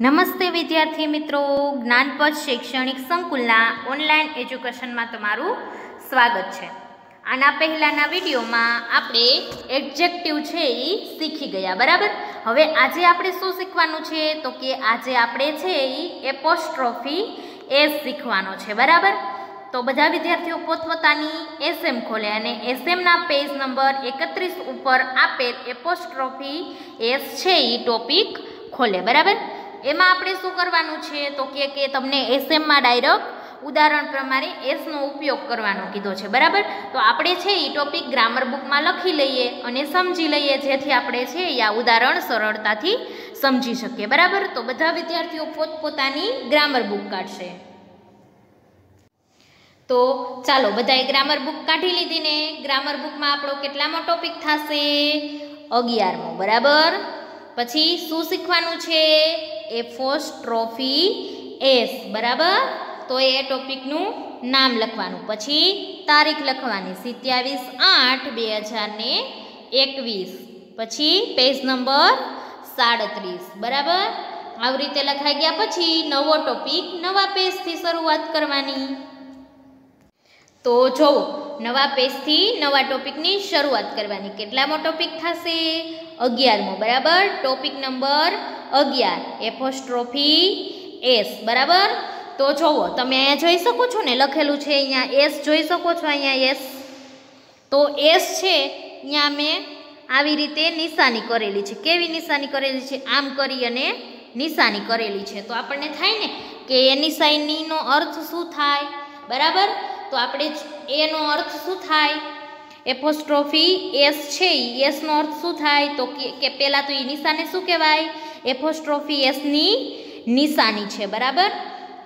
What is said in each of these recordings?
નમસ્તે વિદ્યાર્થી મિત્રો. જ્ઞાનપદ શૈક્ષણિક સંકુલના ઓનલાઈન એજ્યુકેશનમાં તમારું સ્વાગત છે. આના પહેલાંના વિડીયોમાં આપણે એડજેક્ટિવ છે એ શીખી ગયા, બરાબર? હવે આજે આપણે શું શીખવાનું છે? તો કે આજે આપણે છે એ એપોસ્ટ્રોફી એસ શીખવાનો છે, બરાબર? તો બધા વિદ્યાર્થીઓ પોતપોતાની એસએમ ખોલે અને એસએમના પેજ નંબર એકત્રીસ ઉપર આપેલ એપોસ્ટ્રોફી એસ છે એ ટોપિક ખોલે, બરાબર? એમાં આપણે શું કરવાનું છે? તો કે કે તમને એસએમમાં ડાયરેક્ટ ઉદાહરણ પ્રમાણે એસનો ઉપયોગ કરવાનો કીધો છે, બરાબર? તો આપણે છે એ ટોપિક ગ્રામર બુકમાં લખી લઈએ અને સમજી લઈએ, જેથી આપણે છે એ આ ઉદાહરણ સરળતાથી સમજી શકીએ, બરાબર? તો બધા વિદ્યાર્થીઓ પોતપોતાની ગ્રામર બુક કાઢશે. તો ચાલો, બધાએ ગ્રામર બુક કાઢી લીધી ને ગ્રામર બુકમાં આપણો કેટલામો ટોપિક થશે? અગિયારમો, બરાબર? પછી શું શીખવાનું છે? એફોસ્ટ્રોફી એસ બરાબર? તો એ ટોપિકનું નામ લખવાનું. પછી તારીખ લખવાની. સિત્યાવીસ આઠ બે હજાર ને એકવીસ. પછી પેજ નંબર સાડત્રીસ, બરાબર? આવી રીતે લખાઈ ગયા. પછી નવો ટોપિક, નવા પેજથી શરૂઆત કરવાની. તો જો નવા પેજથી નવા ટોપિકની શરૂઆત કરવાની. કેટલામો ટોપિક થશે? અગિયારમો, બરાબર? ટોપિક નંબર અગિયાર એફોસ્ટ્રોફી એસ બરાબર? તો જુઓ તમે અહીંયા જોઈ શકો છો ને, લખેલું છે અહીંયા એસ જોઈ શકો છો અહીંયા એસ તો એસ છે, અહીંયા મેં આવી રીતે નિશાની કરેલી છે. કેવી નિશાની કરેલી છે? આમ કરી અને નિશાની કરેલી છે. તો આપણને થાય ને કે એ નિશાનીનો અર્થ શું થાય? બરાબર? તો આપણે એનો અર્થ શું થાય? એપોસ્ટ્રોફી એસ છે એસનો અર્થ શું થાય? તો કે પહેલાં તો એ નિશાને શું કહેવાય? એપોસ્ટ્રોફી એસની નિશાની છે, બરાબર?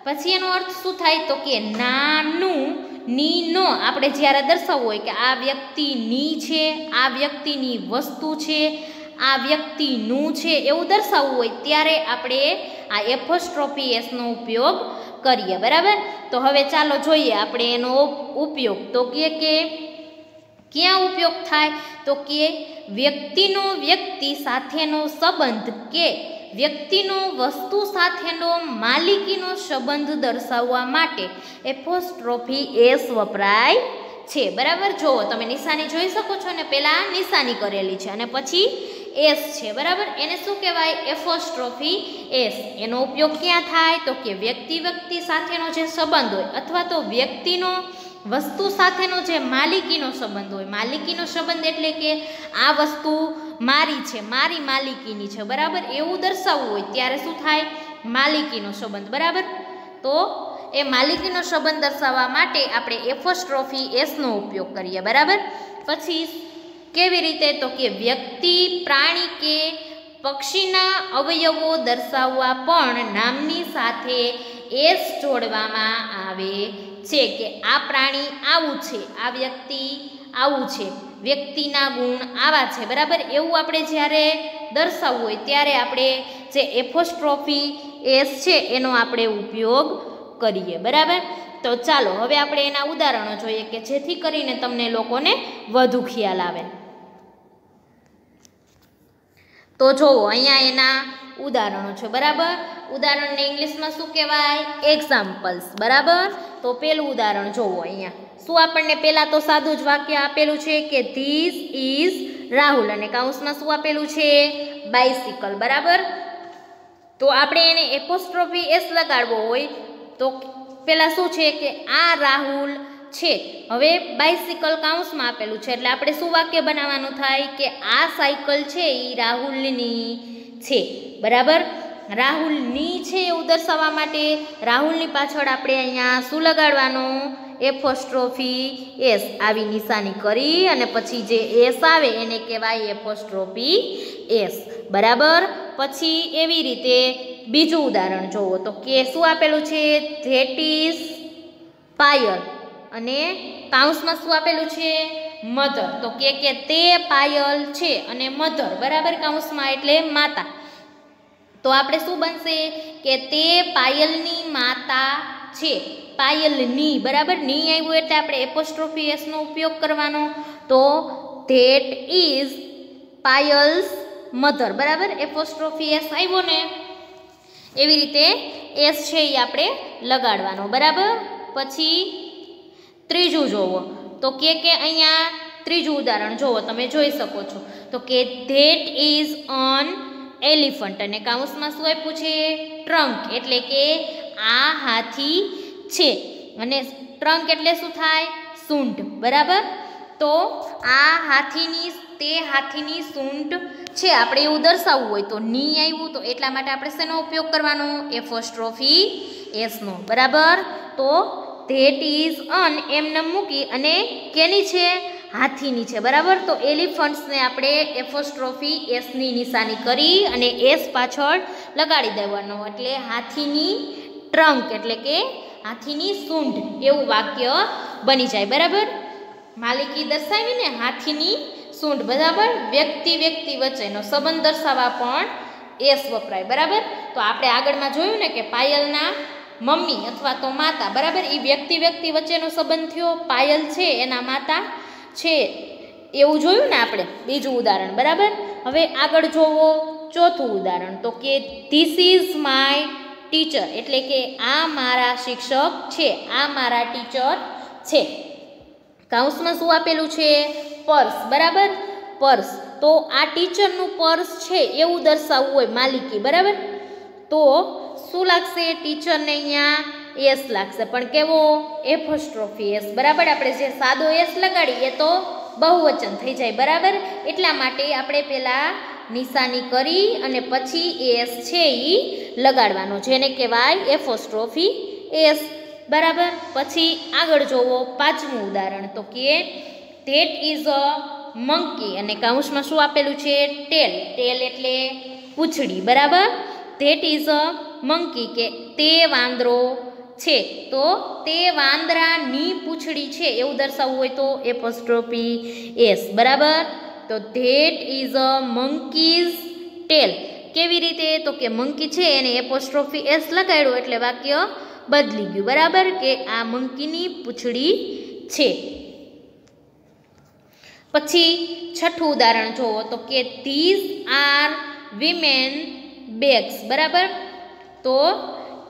પછી એનો અર્થ શું થાય? તો કે નાનું ની નો, આપણે જ્યારે દર્શાવવું હોય કે આ વ્યક્તિની છે, આ વ્યક્તિની વસ્તુ છે, આ વ્યક્તિનું છે, એવું દર્શાવવું હોય ત્યારે આપણે આ એફોસ્ટ્રોફી એસનો ઉપયોગ કરીએ, બરાબર? તો હવે ચાલો જોઈએ આપણે એનો ઉપયોગ. તો કે કે ક્યાં ઉપયોગ થાય? તો કે વ્યક્તિનો વ્યક્તિ સાથેનો સંબંધ કે વ્યક્તિનો વસ્તુ સાથેનો માલિકીનો સંબંધ દર્શાવવા માટે એફોસ્ટ્રોફી એસ વપરાય છે. બરાબર? જુઓ તમે નિશાની જોઈ શકો છો ને પહેલાં નિશાની કરેલી છે અને પછી એસ છે. બરાબર? એને શું કહેવાય? Apostrophe S. એનો ઉપયોગ ક્યાં થાય? તો કે વ્યક્તિ વ્યક્તિ સાથેનો જે સંબંધ હોય અથવા તો વ્યક્તિનો વસ્તુ સાથેનો જે માલિકીનો સંબંધ હોય, માલિકીનો સંબંધ એટલે કે આ વસ્તુ મારી છે, મારી માલિકીની છે, બરાબર? એવું દર્શાવવું હોય ત્યારે શું થાય? માલિકીનો સંબંધ, બરાબર? તો એ માલિકીનો સંબંધ દર્શાવવા માટે આપણે એફોસ્ટ્રોફી એસનો ઉપયોગ કરીએ, બરાબર? પછી કેવી રીતે? તો કે વ્યક્તિ, પ્રાણી કે પક્ષીના અવયવો દર્શાવવા પણ નામની સાથે એસ જોડવામાં આવે છે કે આ પ્રાણી આવું છે, આ વ્યક્તિ આવું છે, વ્યક્તિના ગુણ આવા છે, બરાબર? એવું આપણે જ્યારે દર્શાવવું હોય ત્યારે આપણે જે એફોસ્ટ્રોફી એસ છે એનો આપણે ઉપયોગ કરીએ, બરાબર? તો ચાલો, હવે આપણે એના ઉદાહરણો જોઈએ કે જેથી કરીને તમને લોકોને વધુ ખ્યાલ આવે. તો જુઓ, અહીંયા એના ઉદાહરણો છે, બરાબર? ઉદાહરણને ઇંગ્લિશમાં શું કહેવાય? એક્ઝામ્પલ્સ બરાબર? તો પેલું ઉદાહરણ જુઓ અહીંયા. શું આપણને પહેલાં તો સાદું જ વાક્ય આપેલું છે કે ધીસ ઇઝ રાહુલ અને કાઉન્સમાં શું આપેલું છે? બાઇસિકલ બરાબર? તો આપણે એને એપોસ્ટ્રોફી એસ લગાડવો હોય, તો પહેલાં શું છે કે આ રાહુલ છે. હવે બાઇસિકલ કાઉન્સમાં આપેલું છે, એટલે આપણે શું વાક્ય બનાવવાનું થાય કે આ સાયકલ છે એ રાહુલની છે. બરાબર? રાહુલની છે એવું દર્શાવવા માટે રાહુલની પાછળ આપણે અહીંયા શું લગાડવાનું? એફોસ્ટ્રોફી એસ આવી નિશાની કરી અને પછી જે એસ આવે એને કહેવાય એફોસ્ટ્રોફી એસ બરાબર? પછી એવી રીતે બીજું ઉદાહરણ જુઓ તો કે શું આપેલું છે? That is Payal. અને કાઉન્સમાં શું આપેલું છે? મધર. તો કે કે તે પાયલ છે અને મધર. બરાબર? કાઉન્સમાં એટલે માતા. તો આપણે શું બનશે? કે તે પાયલની માતા છે. પાયલની. બરાબર? ની આવ્યું એટલે આપણે એપોસ્ટ્રોફી એસનો ઉપયોગ કરવાનો. તો ધેટ ઇઝ પાયલ્સ મધર. બરાબર? એપોસ્ટ્રોફી એસ આવ્યો ને. એવી રીતે એસ છે એ આપણે લગાડવાનો. બરાબર? પછી ત્રીજું જોવો. તો કે કે અહીંયા ત્રીજું ઉદાહરણ જુઓ, તમે જોઈ શકો છો. તો કે ધેટ ઇઝ ઓન એલિફન્ટ અને કાઉન્સમાં શું આપ્યું છે? ટ્રંક, એટલે કે આ હાથી છે. અને ટ્રંક એટલે શું થાય? સૂંઢ, બરાબર? તો આ હાથીની, તે હાથીની સૂંઢ છે. આપણે એવું દર્શાવવું હોય તો ની આવ્યું તો એટલા માટે આપણે શેનો ઉપયોગ કરવાનો? એફોસ્ટ્રોફી એસનો, બરાબર? તો ધેટ ઇઝ અન એમને મૂકી અને કેની છે? હાથીની છે. બરાબર? તો એલિફન્ટ્સને આપણે એફોસ્ટ્રોફી એસની નિશાની કરી અને એસ પાછળ લગાડી દેવાનો. એટલે હાથીની ટ્રંક, એટલે કે હાથીની સૂંઢ એવું વાક્ય બની જાય. બરાબર? માલિકી દર્શાવીને હાથીની સૂંઢ. બરાબર? વ્યક્તિ વ્યક્તિ વચ્ચેનો સંબંધ દર્શાવવા પણ એસ વપરાય. બરાબર? તો આપણે આગળમાં જોયું ને કે પાયલના મમ્મી અથવા તો માતા, બરાબર? એ વ્યક્તિ વ્યક્તિ વચ્ચેનો સંબંધ થયો, પાયલ છે, એના માતા છે. એવું જોયું ને આપણે? બીજું ઉદાહરણ, બરાબર? હવે આગળ જોવો, ચોથું ઉદાહરણ. તો કે ધીસ ઇઝ માય ટીચર એટલે કે, આ મારા શિક્ષક છે, આ મારા ટીચર છે. કાઉન્સમાં શું આપેલું છે? પર્સ, બરાબર? પર્સ. તો આ ટીચરનું પર્સ છે, એવું દર્શાવવું હોય માલિકી, બરાબર? તો શું લાગશે? ટીચરને અહીંયા એસ લાગશે. પણ કેવો? Apostrophe S. બરાબર? આપણે જે સાદો એસ લગાડીએ તો બહુવચન થઈ જાય. બરાબર? એટલા માટે આપણે પહેલાં નિશાની કરી અને પછી એસ છે એ લગાડવાનો, જેને કહેવાય એફોસ્ટ્રોફી એસ. બરાબર? પછી આગળ જોવો પાંચમું ઉદાહરણ. તો કે ધેટ ઇઝ અ મંકી અને કાઉન્સમાં શું આપેલું છે? ટેલ ટેલ એટલે પૂંછડી. બરાબર? ધેટ ઇઝ અ મંકી કે તે વાંદરો છે. તો તે વાંદરાની પૂંછડી છે એવું દર્શાવવું હોય તો એપોસ્ટ્રોફી એસ. બરાબર? તો that is a monkey's tail. કેવી રીતે? તો કે મંકી છે એને એપોસ્ટ્રોફી એસ લગાડ્યું એટલે વાક્ય બદલી ગયું. બરાબર? કે આ મંકીની પૂંછડી છે. પછી છઠ્ઠું ઉદાહરણ જુઓ તો કે ધીઝ આર વિમેન બેગ્સ બરાબર? તો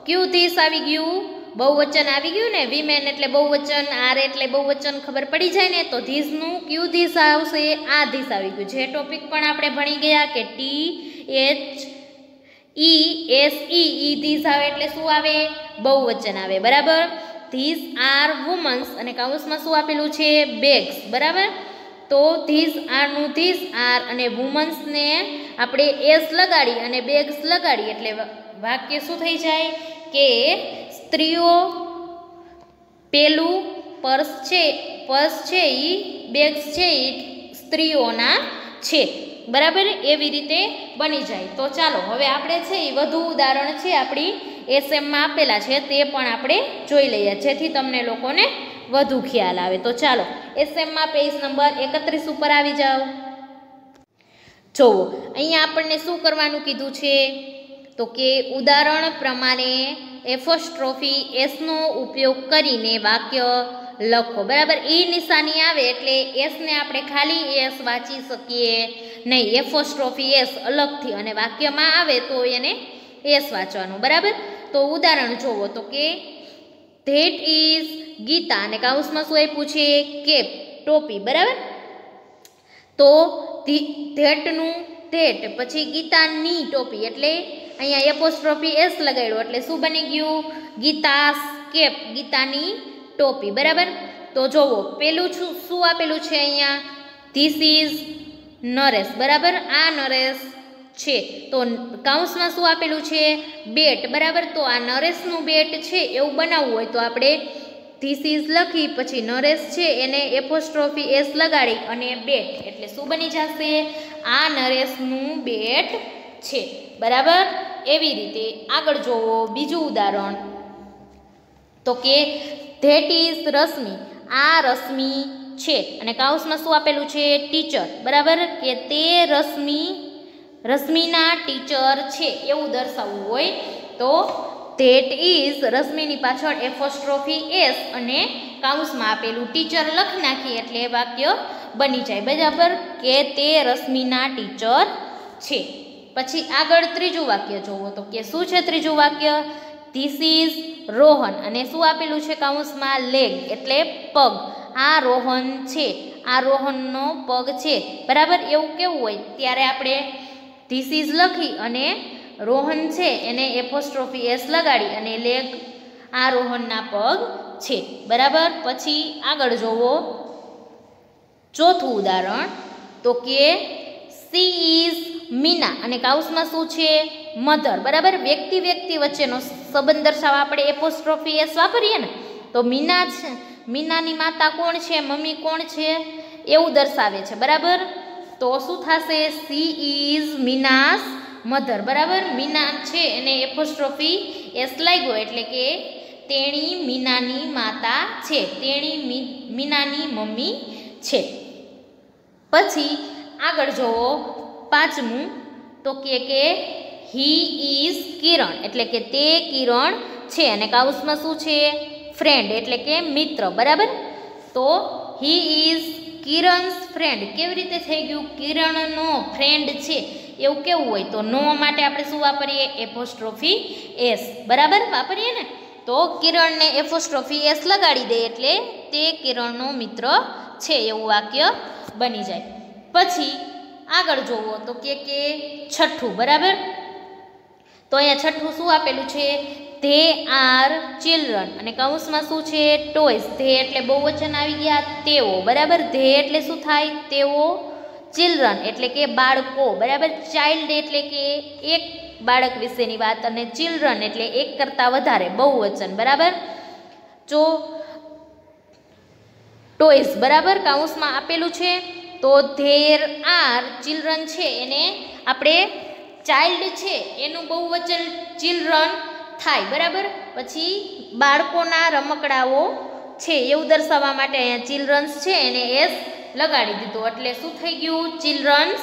ક્યુ ધીસ આવી ગયું? બહુવચન આવી ગયું ને? વિમેન એટલે બહુવચન, આર એટલે બહુવચન ખબર પડી જાય ને? તો ધીસનું ક્યુ ધીસ આવશે? આ ધીસ આવી ગયું. જે ટોપિક પણ આપણે ભણી ગયા કે T H E S E E these આવે એટલે શું આવે? બહુવચન આવે. બરાબર? ધીસ આર વુમન્સ અને કાઉન્સમાં શું આપેલું છે? બેગ્સ. બરાબર? તો ધીસ આરનું ધીસ, આર અને વુમન્સને આપણે એસ લગાડી અને બેગ્સ લગાડી એટલે વાક્ય શું થઈ જાય? કે સ્ત્રીઓ પેલું પર્સ છે પર્સ છે એ બેગ્સ છે એ સ્ત્રીઓના છે. બરાબર? એવી રીતે બની જાય. તો ચાલો, હવે આપણે છે એ વધુ ઉદાહરણ છે આપણી એસએમમાં આપેલા છે, તે પણ આપણે જોઈ લઈએ. જેથી તમને લોકોને વધુ ખ્યાલ આવે. તો ચાલો એસએમમાં પેજ નંબર એકત્રીસ ઉપર આવી જાઓ. જોવો અહીંયા આપણને શું કરવાનું કીધું છે? તો કે ઉદાહરણ પ્રમાણે એફોસ્ટ્રોફી એસનો ઉપયોગ કરીને વાક્ય લખો. બરાબર? એ નિશાની આવે એટલે એસને આપણે ખાલી એસ વાંચી શકીએ નહીં. એફોસ્ટ્રોફી એસ અલગથી અને વાક્યમાં આવે તો એને એસ વાંચવાનું. બરાબર? તો ઉદાહરણ જોવો. તો કે ધેટ ઇઝ ગીતા. અને કાઉસમાં શું આપ્યું છે? કેપ ટોપી. બરાબર? તો ધેટનું ધેટ પછી ગીતાની ટોપી. એટલે અહીંયા એપોસ્ટ્રોફી એસ લગાડ્યો એટલે શું બની ગયું? ગીતા કેપ ગીતાની ટોપી, બરાબર? તો જોવો, પેલું શું શું આપેલું છે અહીંયા? ધીસ ઇઝ નરેશ, બરાબર? આ નરેશ છે. તો કાઉન્સમાં શું આપેલું છે? બેટ, બરાબર? તો આ નરેશનું બેટ છે, એવું બનાવવું હોય તો આપણે ધીસ ઇઝ લખી, પછી નરેશ છે, એને એપોસ્ટ્રોફી એસ લગાડી અને બેટ, એટલે શું બની જશે? આ નરેશનું બેટ છે, બરાબર? એવી રીતે આગળ જોવો. બીજું ઉદાહરણ. તો કે, ધેટ ઇઝ રશ્મિ. આ રશ્મિ છે. અને કાઉસમાં શું આપેલું છે? ટીચર. બરાબર? કે તે રશ્મિ, રશ્મિના ટીચર છે. એવું દર્શાવવું હોય તો, ધેટ ઇઝ રશ્મિની પાછળ એફોસ્ટ્રોફી એસ અને કાઉસમાં આપેલું ટીચર લખી નાખીએ એટલે વાક્ય બની જાય. બરાબર? કે તે રશ્મિના ટીચર છે. પછી આગળ ત્રીજું વાક્ય જોવો તો કે શું છે ત્રીજું વાક્ય? This is Rohan. અને શું આપેલું છે કાઉન્સમાં લેગ એટલે પગ. આ રોહન છે. આ રોહનનો પગ છે. બરાબર? એવું કેવું હોય? ત્યારે આપણે ધીસ ઇઝ લખી અને રોહન છે એને એપોસ્ટ્રોફી એસ લગાડી અને લેગ આ રોહનના પગ છે. બરાબર? પછી આગળ જોવો. ચોથું ઉદાહરણ તો કે સી ઇઝ મીના અને કાઉસમાં શું છે? મધર. બરાબર? વ્યક્તિ વ્યક્તિ વચ્ચેનો સંબંધ દર્શાવવા આપણે એપોસ્ટ્રોફી એસ વાપરીએ ને, તો મીના છે. મીનાની માતા કોણ છે? મમ્મી કોણ છે? એવું દર્શાવે છે. બરાબર? તો શું થશે? She is Meena's mother. બરાબર? મીના છે એને એપોસ્ટ્રોફી એસ લાગ્યો, એટલે કે તેણી મીનાની માતા છે. તેણી મીનાની મમ્મી છે. પછી આગળ જુઓ પાંચમું, તો કે કે હી ઇઝ કિરણ, એટલે કે તે કિરણ છે. અને કાઉસમાં શું છે? ફ્રેન્ડ એટલે કે મિત્ર, બરાબર? તો હી ઇઝ કિરણ્સ ફ્રેન્ડ કેવી રીતે થઈ ગયું? કિરણનો ફ્રેન્ડ છે. એવું કેવું હોય? તો નો માટે આપણે શું વાપરીએ? Apostrophe s. બરાબર? વાપરીએ ને? તો કિરણને એપોસ્ટ્રોફી એસ લગાડી દે એટલે તે કિરણનો મિત્ર છે. એવું વાક્ય બની જાય. પછી આગળ જોવો તો કે કે છઠ્ઠું, બરાબર? તો અહીંયા છઠ્ઠું શું આપેલું છે? They are children. અને કૌંસમાં શું છે? ટોયસ. ધે એટલે બહુ વચન આવી ગયા, તેઓ. બરાબર? ધે એટલે શું થાય? તેઓ ચિલ્ડ્રન એટલે કે બાળકો. બરાબર? ચાઇલ્ડ એટલે કે એક બાળક વિશેની વાત અને ચિલ્ડ્રન એટલે એક કરતાં વધારે. બહુ વચન. બરાબર? જો ટોયસ. બરાબર? કાઉન્સમાં આપેલું છે? તો ધેર આર ચિલ્ડ્રન છે, એને આપણે ચાઇલ્ડ છે, એનું બહુ વચન ચિલ્ડ્રન થાય, બરાબર? પછી બાળકોના રમકડાઓ છે, એવું દર્શાવવા માટે અહીંયા ચિલ્ડ્રન્સ છે, એને એસ લગાડી દીધું. એટલે શું થઈ ગયું? ચિલ્ડ્રન્સ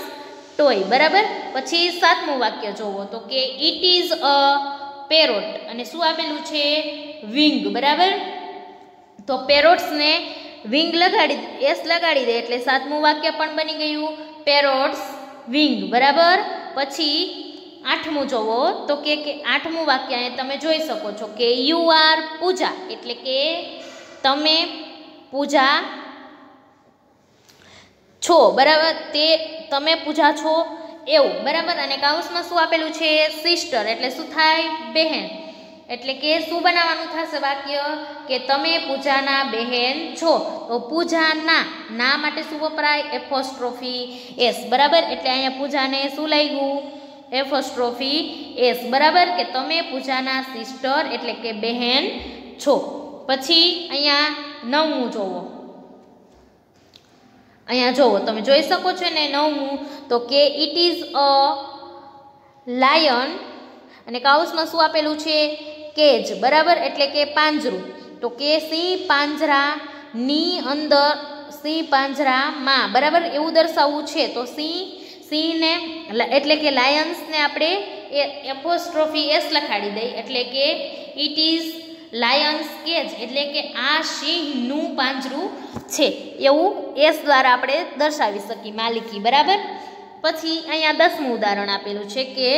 ટોય, બરાબર? પછી સાતમું વાક્ય જોવો, તો કે ઇટ ઇઝ અ પેરોટ, અને શું આપેલું છે? વિંગ, બરાબર? તો પેરોટ્સને વિંગ લગાડી એસ લગાડી દે એટલે સાતમું વાક્ય પણ બની ગયું, પેરોટ્સ વિંગ, બરાબર? પછી આઠમું જોવો, તો કે કે આઠમું વાક્ય અહીં તમે જોઈ શકો છો કે યુ આર પૂજા, એટલે કે તમે પૂજા છો, બરાબર? તે તમે પૂજા છો, એવું, બરાબર? અને કાઉન્સમાં શું આપેલું છે? સિસ્ટર એટલે શું થાય? બહેન. એટલે કે શું બનાવવાનું થશે વાક્ય? કે તમે પૂજાના બહેન છો. તો પૂજાના ના માટે શું વપરાય? Apostrophe s. બરાબર? એટલે અહીંયા પૂજાને શું લાગ્યું? Apostrophe s. બરાબર? કે તમે પૂજાના સિસ્ટર એટલે કે બહેન છો. પછી અહીંયા નવમું જોવો. અહીંયા જોવો. તમે જોઈ શકો છો ને નવમું? તો કે ઇટ ઇઝ અ લાયન અને કાઉસમાં શું આપેલું છે? કેજ, બરાબર? એટલે કે પાંજરું. તો કે સિંહ પાંજરાની અંદર સિંહ પાંજરામાં બરાબર? એવું દર્શાવવું છે. તો સિંહ સિંહને એટલે કે લાયન્સને આપણે એ એપોસ્ટ્રોફી એસ લખાડી દઈ એટલે કે ઇટ ઇઝ લાયન્સ કેજ, એટલે કે આ સિંહનું પાંજરું છે. એવું એસ દ્વારા આપણે દર્શાવી શકીએ. માલિકી, બરાબર? પછી અહીંયા દસમું ઉદાહરણ આપેલું છે કે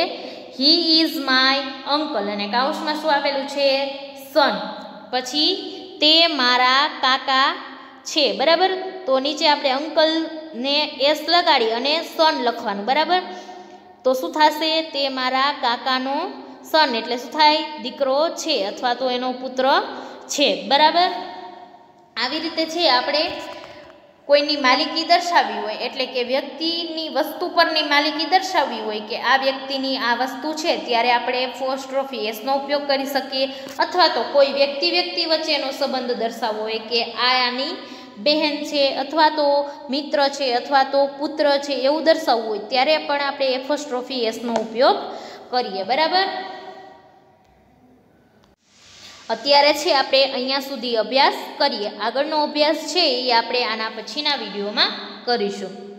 હી ઇઝ માય અંકલ અને કાઉસમાં શું આપેલું છે? સન પછી, તે મારા કાકા છે. બરાબર? તો નીચે આપણે અંકલને એસ લગાડી અને સન લખવાનું. બરાબર? તો શું થશે? તે મારા કાકાનો સન એટલે શું થાય? દીકરો છે અથવા તો એનો પુત્ર છે. બરાબર? આવી રીતે છે આપણે કોઈની માલિકી દર્શાવી હોય એટલે કે વ્યક્તિની વસ્તુ પરની માલિકી દર્શાવવી હોય કે આ વ્યક્તિની આ વસ્તુ છે, ત્યારે આપણે ફોસ્ટ્રોફી એસનો ઉપયોગ કરી શકીએ. અથવા તો કોઈ વ્યક્તિ વ્યક્તિ વચ્ચેનો સંબંધ દર્શાવવો હોય કે આની બહેન છે, અથવા તો મિત્ર છે, અથવા તો પુત્ર છે, એવું દર્શાવવું હોય, ત્યારે પણ આપણે એફોસ્ટ્રોફી એસનો ઉપયોગ કરીએ. બરાબર? અત્યારે છે આપણે અહીંયા સુધી અભ્યાસ કરીએ. આગળનો અભ્યાસ છે એ આપણે આના પછીના વિડીયોમાં કરીશું.